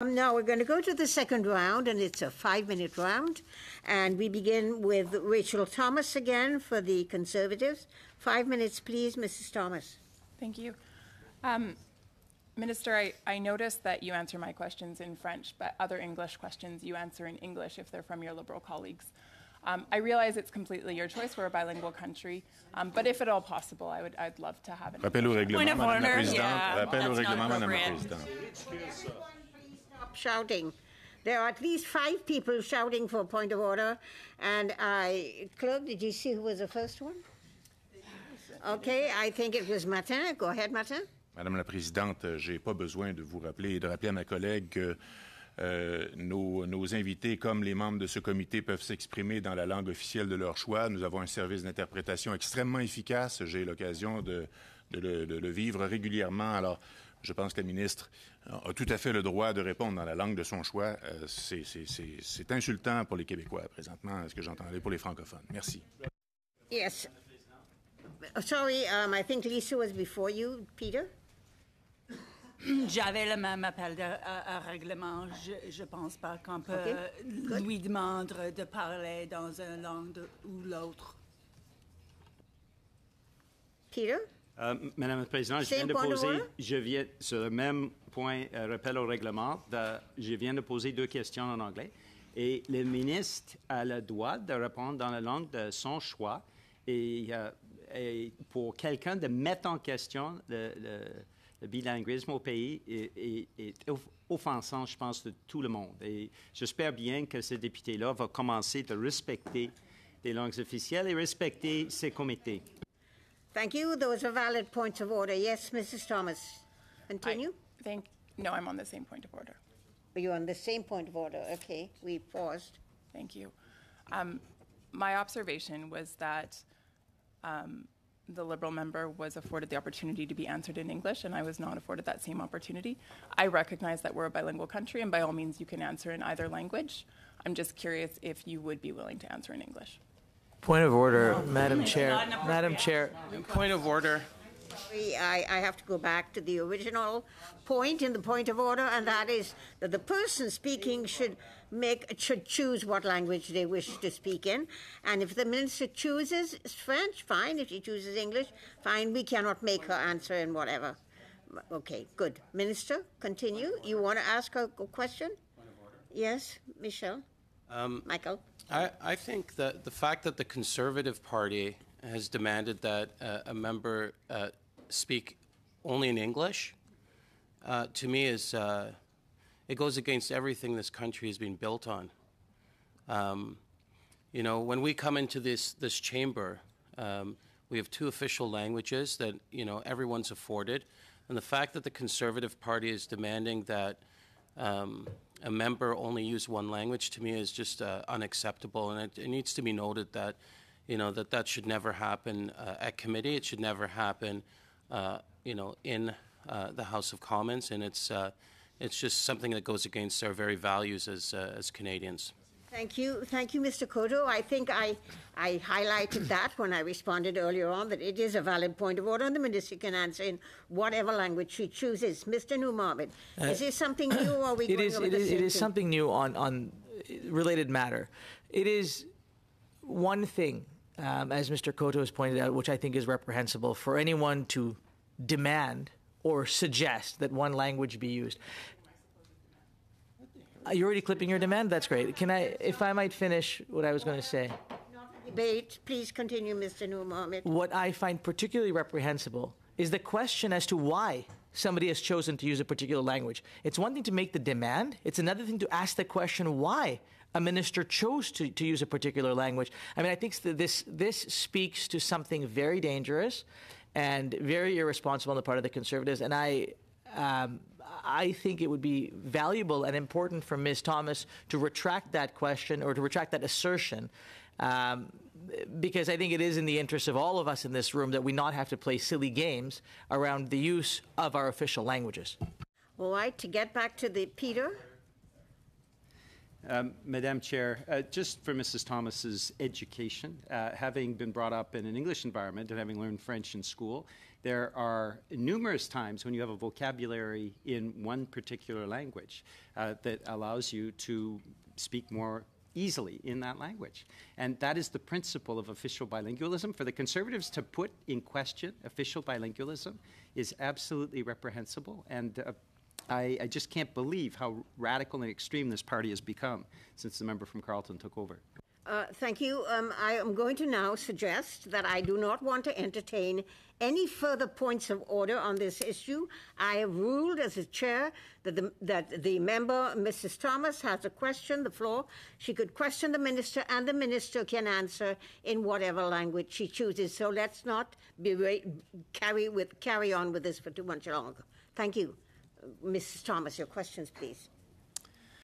Um, Now we're going to go to the second round, and it's a five minute round. And we begin with Rachael Thomas again for the Conservatives. Five minutes, please, Mrs. Thomas. Thank you. Um, Minister, I, I noticed that you answer my questions in French, but other English questions you answer in English if they're from your Liberal colleagues. Um, I realize it's completely your choice. We're a bilingual country, um, but if at all possible, I would I'd love to have an. Rappel au règlement, Point of Madame la order, Présidente. yeah, Rappel au règlement, Madame la appropriate. Présidente. Stop shouting. There are at least five people shouting for a point of order. And I, clerk, did you see who was the first one? Okay, I think it was Martin. Go ahead, Martin. Madame la Présidente, je n'ai pas besoin de vous rappeler et de rappeler à ma collègue que euh, nos, invités, comme les membres de ce comité, peuvent s'exprimer dans la langue officielle de leur choix. Nous avons un service d'interprétation extrêmement efficace. J'ai l'occasion de le vivre régulièrement. Alors, je pense que la ministre a tout à fait le droit de répondre dans la langue de son choix. Euh, c'est- insultant pour les Québécois, présentement, ce que j'entendais pour les francophones. Merci. Yes. Uh, Sorry, um, I think Lisa was before you. Peter? J'avais le même appel de, à, à règlement. Je ne pense pas qu'on peut lui demander de parler dans une langue de- ou l'autre. Peter? Euh, Madame la Présidente, je viens de poser, je viens sur le même point, euh, rappel au règlement, de- je viens de poser deux questions en anglais et le ministre a le droit de répondre dans la langue de son choix et, euh, et pour quelqu'un de mettre en question le, le- le bilinguisme au pays est, est- est off- offensant, je pense, de tout le monde. Et j'espère bien que ce député-là va commencer de respecter les langues officielles et respecter ses comités. Thank you. Those are valid points of order. Yes, Mrs. Thomas. I Continue. think no, I'm on the same point of order. Are You're on the same point of order. Okay, we paused. Thank you. Um, my observation was that um, the Liberal member was afforded the opportunity to be answered in English, and I was not afforded that same opportunity. I recognize that we're a bilingual country, and by all means, you can answer in either language. I'm just curious if you would be willing to answer in English. Point of order, oh, Madam Chair. Madam Chair, Point of order. I, I have to go back to the original point in the point of order, and that is that the person speaking should make should choose what language they wish to speak in. And if the minister chooses French, fine. If she chooses English, fine. We cannot make her answer in whatever. Okay, good. Minister, continue. You want to ask a, a question? Yes, Michelle. Michael. I, I think that the fact that the Conservative Party has demanded that uh, a member uh, speak only in English, uh, to me is uh, it goes against everything this country has been built on. Um, you know, when we come into this this chamber, um, we have two official languages that you know everyone's afforded, and the fact that the Conservative Party is demanding that um, a member only use one language to me is just uh, unacceptable, and it, it needs to be noted that you know that that should never happen uh, at committee. It should never happen, uh, you know, in uh, the House of Commons, and it's uh, it's just something that goes against our very values as uh, as Canadians. Thank you. Thank you, Mr. Coteau. I think I, I highlighted that when I responded earlier on that it is a valid point of order and the minister can answer in whatever language she chooses. Mr. Noormohamed, is this something new or are we Uh, it going is, over it the is, it is something new on, on related matter. It is one thing, um, as Mr. Coteau has pointed out, which I think is reprehensible, for anyone to demand or suggest that one language be used. Are already clipping your demand? That's great. Can I, if I might finish what I was going to say? Debate. Please continue, Mr. Noormohamed. What I find particularly reprehensible is the question as to why somebody has chosen to use a particular language. It's one thing to make the demand, it's another thing to ask the question why a minister chose to, to use a particular language. I mean, I think that this, this speaks to something very dangerous and very irresponsible on the part of the Conservatives. And I, um, I think it would be valuable and important for Ms. Thomas to retract that question or to retract that assertion. Um, because I think it is in the interest of all of us in this room that we not have to play silly games around the use of our official languages. All right, to get back to the Peter. Um, Madam Chair, uh, just for Mrs. Thomas's education, uh, having been brought up in an English environment and having learned French in school, There are numerous times when you have a vocabulary in one particular language uh, that allows you to speak more easily in that language. And that is the principle of official bilingualism. For the conservatives to put in question official bilingualism is absolutely reprehensible. And uh, I, I, just can't believe how radical and extreme this party has become since the member from Carleton took over. Uh, thank you. Um, I am going to now suggest that I do not want to entertain any further points of order on this issue. I have ruled as a chair that the, that the member, Mrs. Thomas, has a question, the floor. She could question the minister, and the minister can answer in whatever language she chooses. So let's not be carry with carry on with this for too much longer. Thank you, Mrs. Thomas. Your questions, please.